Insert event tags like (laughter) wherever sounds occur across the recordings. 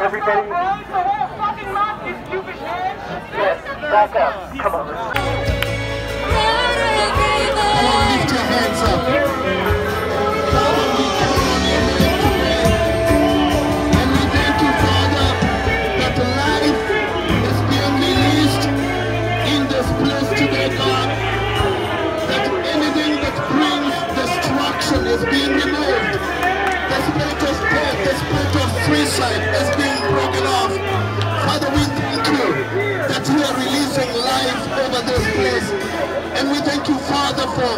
Everybody, yes, back up. Come on. Of suicide is being broken off. Father, we thank you that you are releasing life over this place. And we thank you, Father, for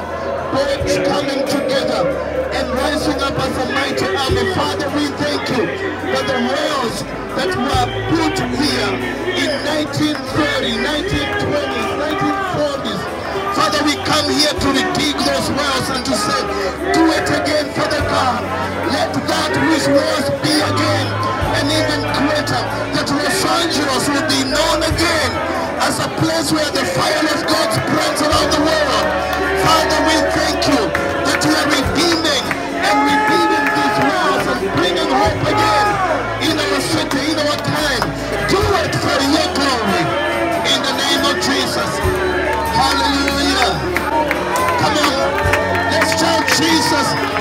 boats coming together and rising up as a mighty army. Father, we thank you for the wells that were put here in 1930, 1920s, 1940s. Father, we come here to dig those wells and to say, do it again, Father God. Let that which was be again and even greater. That Los Angeles will be known again as a place where the fire of God spreads around the world. Father, we thank you that you are Jesus.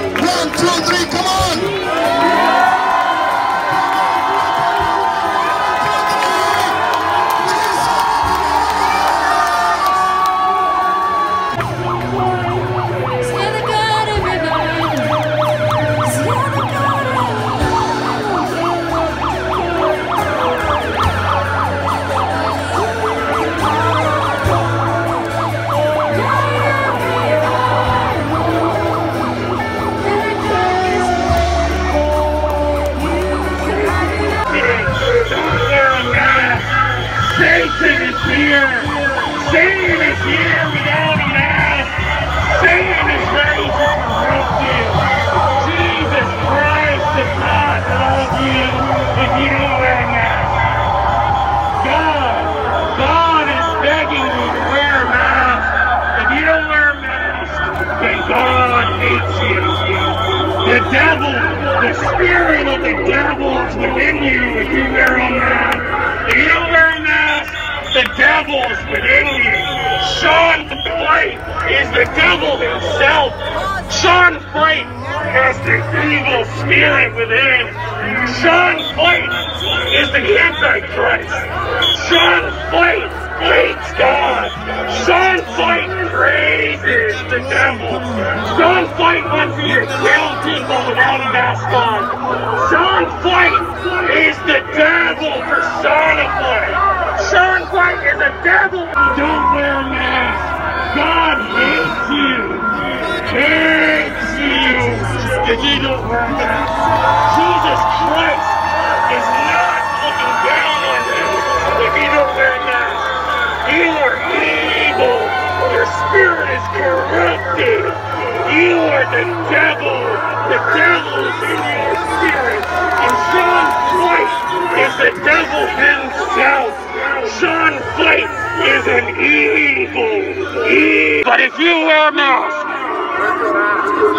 Devil, the spirit of the devil is within you if you wear a mask! If you don't wear a mask, the devil is within you. Sean Feucht is the devil himself. Sean Feucht has the evil spirit within. him. Sean Feucht is the Antichrist. Sean Feucht hates God. Sean Feucht praises the devil. Sean Feucht wants you to kill people without a mask on. Sean Feucht is the devil personified. Sean Feucht is a devil. Don't wear a mask. God hates you. Hates you. If you don't wear a mask. Jesus Christ is is corrupted. You are the devil. The devil is in your spirit. And Sean Feucht is the devil himself. Sean Feucht is an evil, evil. But if you wear a mask,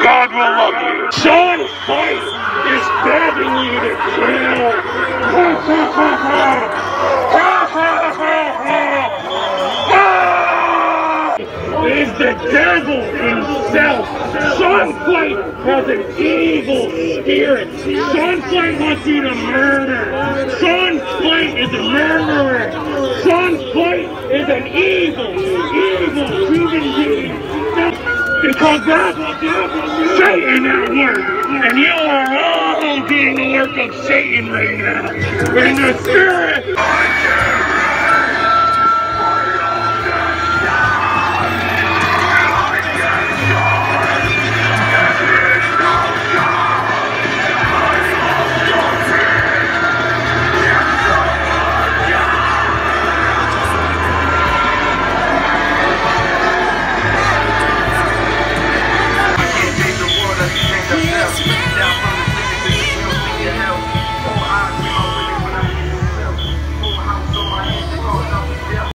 God will love you. Sean Feucht is begging you to kill. (laughs) the devil himself. Sean Feucht has an evil spirit. Sean Feucht wants you to murder. Sean Feucht is a murderer. Sean Feucht is an evil, evil human being. Because that's what Satan at work. And you are all doing the work of Satan right now. In the spirit.